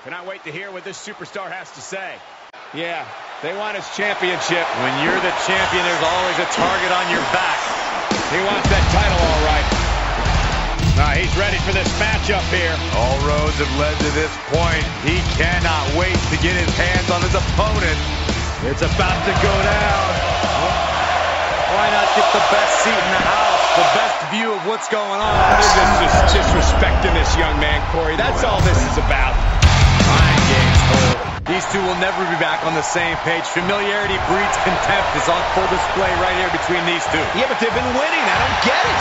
Cannot wait to hear what this superstar has to say. Yeah, they want his championship. When you're the champion, there's always a target on your back. He wants that title all right. Now he's ready for this matchup here. All roads have led to this point. He cannot wait to get his hands on his opponent. It's about to go down. Why not get the best seat in the house, the best view of what's going on? They're just disrespecting this young man, Corey. That's all this is about. Mind games, Cole. These two will never be back on the same page. Familiarity breeds contempt. is on full display right here between these two. Yeah, but they've been winning. I don't get it.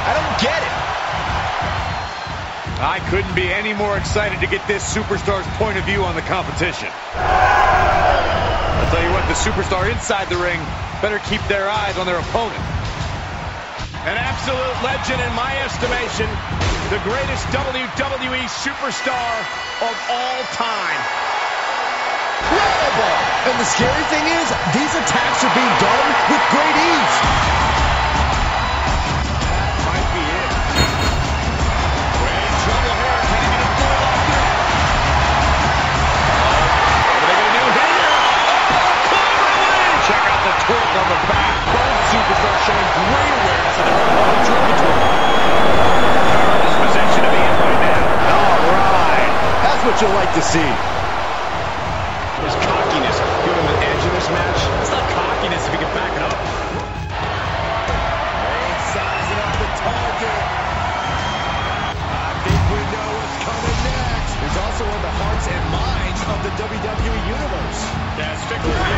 I don't get it. I couldn't be any more excited to get this superstar's point of view on the competition. I'll tell you what, the superstar inside the ring better keep their eyes on their opponent. An absolute legend in my estimation. The greatest WWE superstar of all time. Incredible! And the scary thing is, these attacks are being done with great ease. WWE Universe. As fickle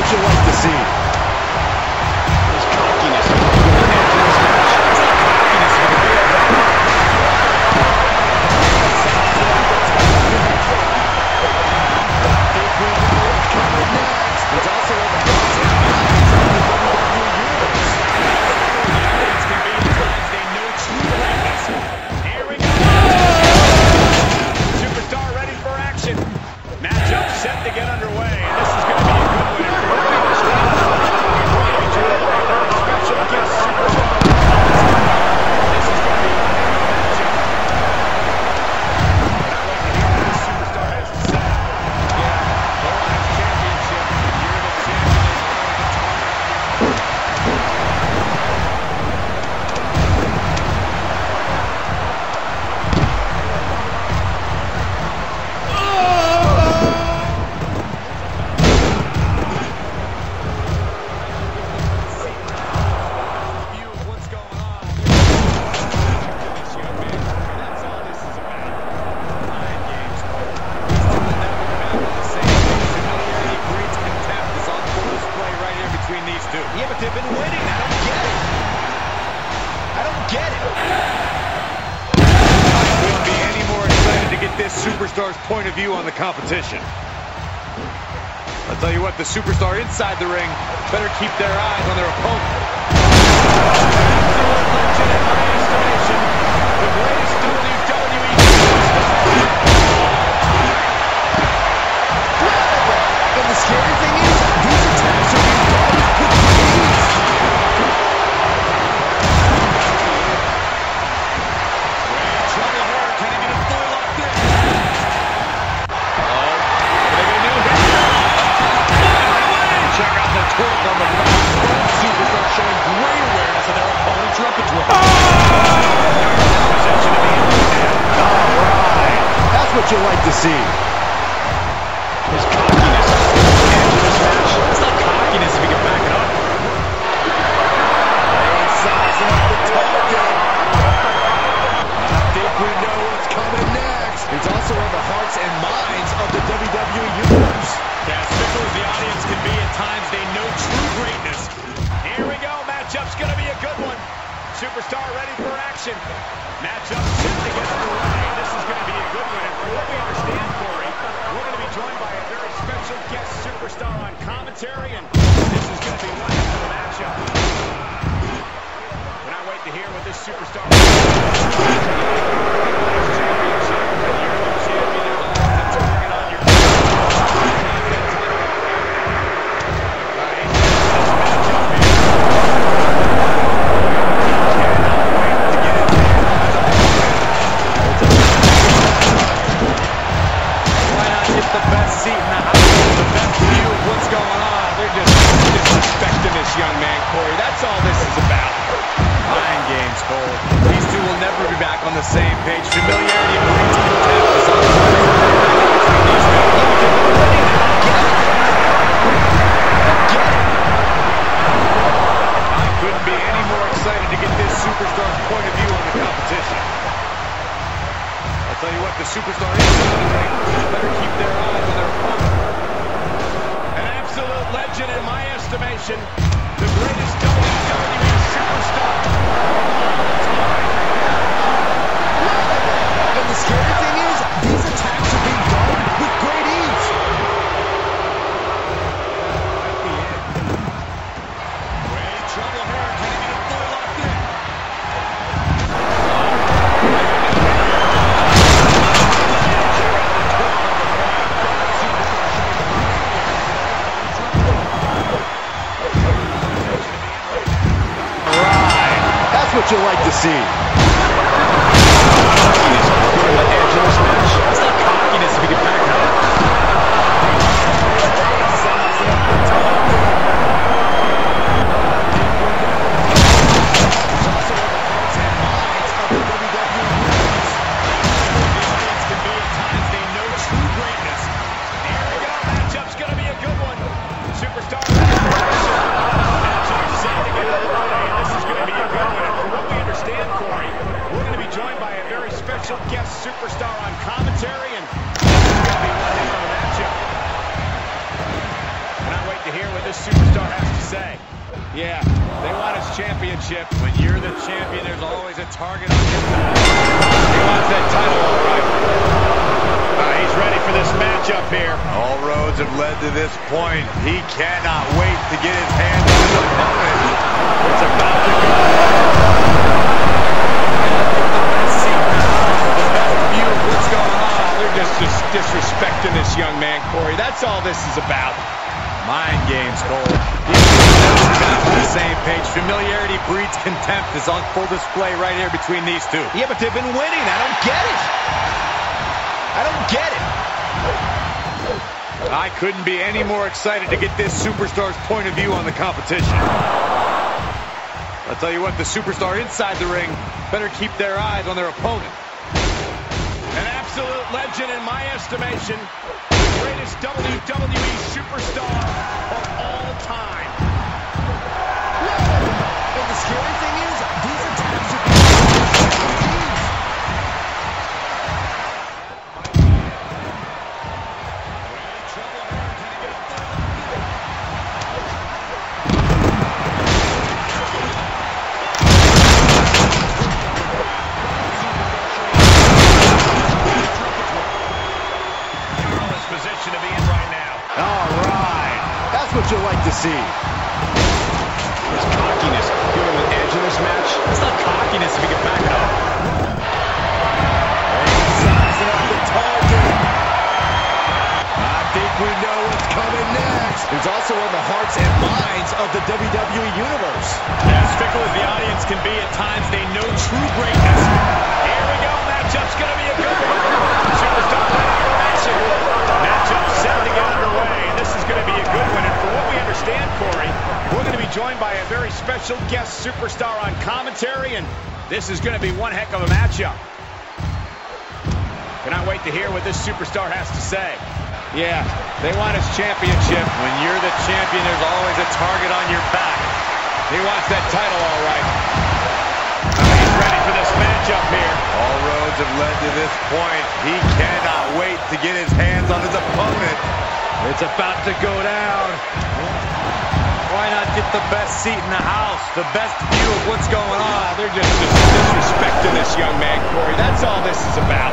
what you like to see. Superstar's point of view on the competition. I'll tell you what, the superstar inside the ring better keep their eyes on their opponent. Hearts and minds of the WWE Universe. As fickle as the audience can be at times, they know true greatness. Here we go. Matchup's going to be a good one. Superstar ready for action. Matchup set to get underway. This is going to be a good one. And from what we understand, Corey, we're going to be joined by a very special guest superstar on commentary, what Yeah, they want his championship. When you're the champion, there's always a target on your back. He wants that title, all right. Uh, he's ready for this matchup here. All roads have led to this point. He cannot wait to get his hands on his opponent. It's about to go. What's going on. They're just, just disrespecting this young man, Corey. That's all this is about. Mind games, Cole. These two are never back on the same page. Familiarity breeds contempt. is on full display right here between these two. Yeah, but they've been winning. I don't get it. I don't get it. I couldn't be any more excited to get this superstar's point of view on the competition. I'll tell you what, the superstar inside the ring better keep their eyes on their opponent. An absolute legend in my estimation. Greatest WWE superstar of all time. And the scary thing see. His cockiness giving him an edge in this match. It's not cockiness if he can back it up. I think we know what's coming next. He's also on the hearts and minds of the WWE Universe. As fickle as the audience can be at times, they know true greatness. Here we go. Matchup's going to be a good one. Superstar. Matchup set to get underway. This is going to be joined by a very special guest superstar on commentary, and this is going to be one heck of a matchup. Cannot wait to hear what this superstar has to say. Yeah, they want his championship. When you're the champion, there's always a target on your back. He wants that title all right. He's ready for this matchup here. All roads have led to this point. He cannot wait to get his hands on his opponent. It's about to go down. Why not get the best seat in the house, the best view of what's going on? Ah, they're just disrespecting this young man, Corey. That's all this is about.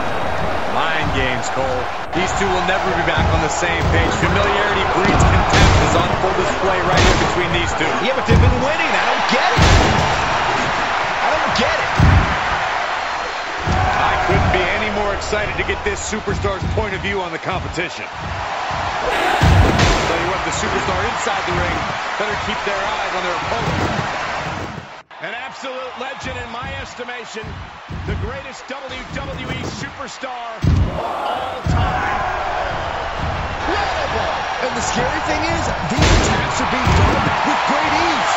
Mind games, Cole. These two will never be back on the same page. Familiarity breeds contempt is on full display right here between these two. Yeah, but they've been winning. I don't get it. I don't get it. I couldn't be any more excited to get this superstar's point of view on the competition. Tell you what, the superstar inside the ring better keep their eyes on their opponent. An absolute legend in my estimation. The greatest WWE superstar of all time. Incredible. And the scary thing is, these attacks are being done with great ease.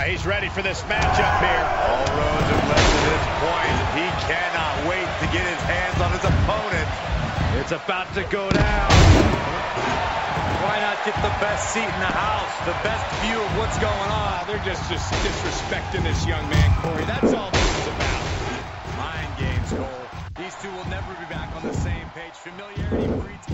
Now he's ready for this matchup here. All roads have led to this point. He cannot wait to get his hands on his opponent. It's about to go down. Why not get the best seat in the house, the best view of what's going on? Ah, they're just, just disrespecting this young man, Corey. That's all this is about. Mind games, Cole. These two will never be back on the same page. Familiarity breeds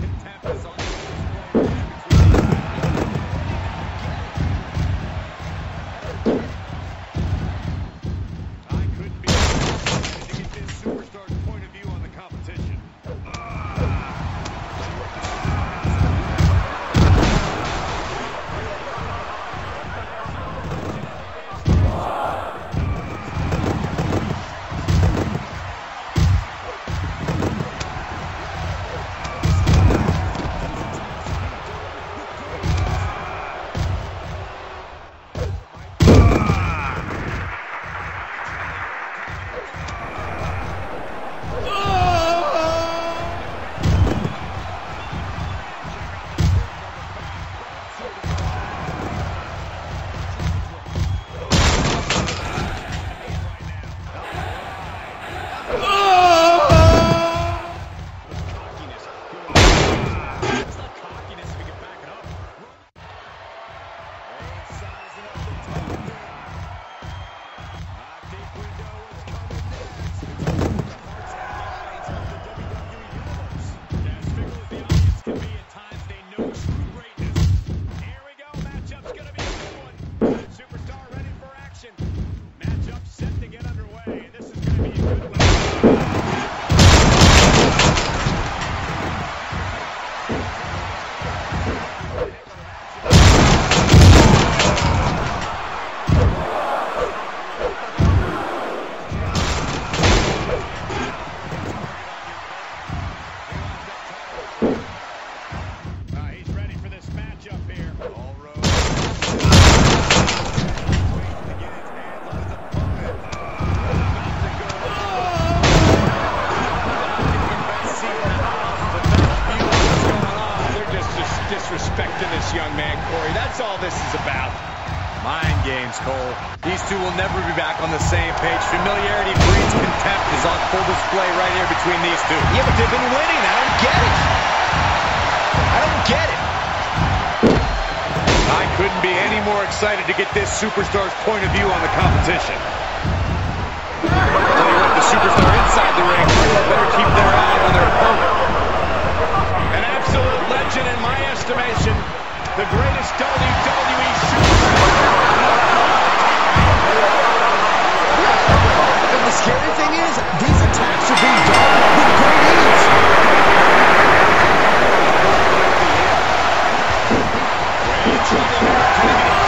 between these two. Yeah, but they've been winning. I don't get it. I don't get it. I couldn't be any more excited to get this superstar's point of view on the competition. Tell you what, the superstar inside the ring better keep their eye on their opponent. An absolute legend in my estimation. The greatest WWE scary thing is, these attacks are being done with great ease. Great.